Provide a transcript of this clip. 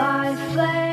Life flare.